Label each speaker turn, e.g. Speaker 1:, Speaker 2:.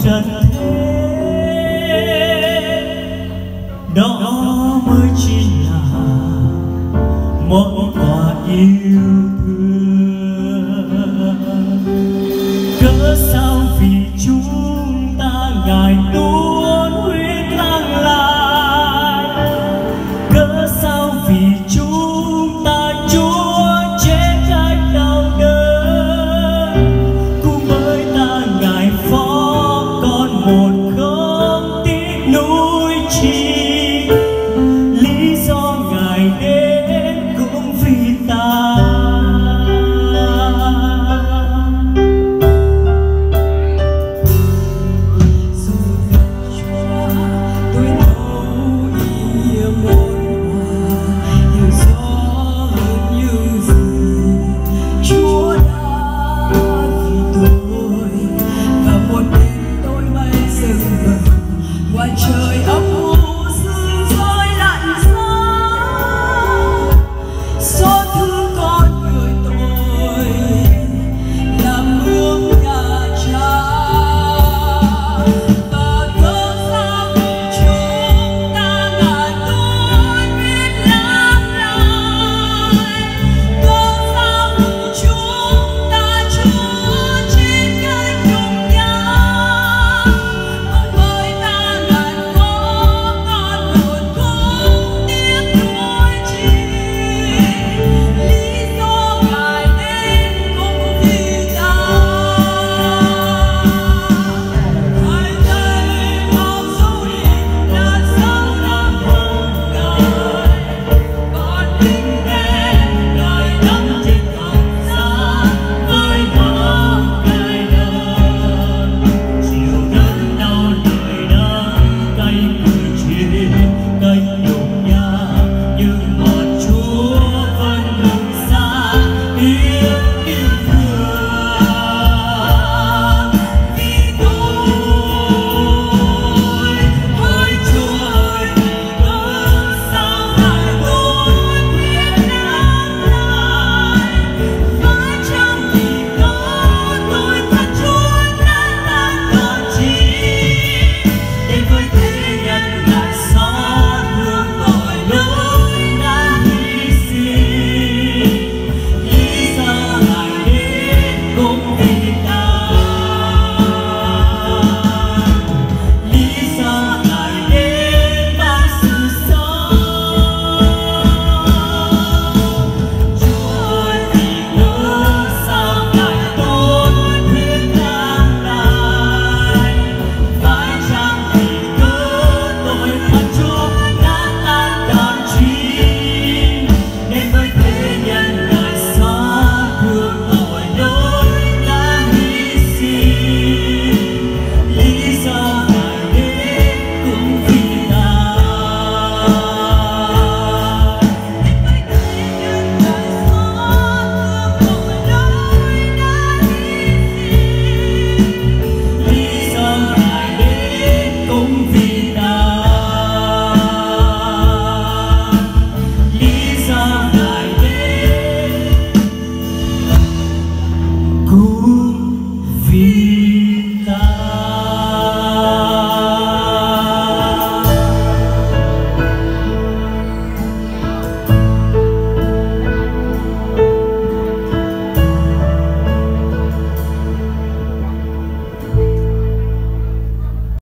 Speaker 1: trần thế. Đó mới chỉ là một quả yêu thương. Cớ sao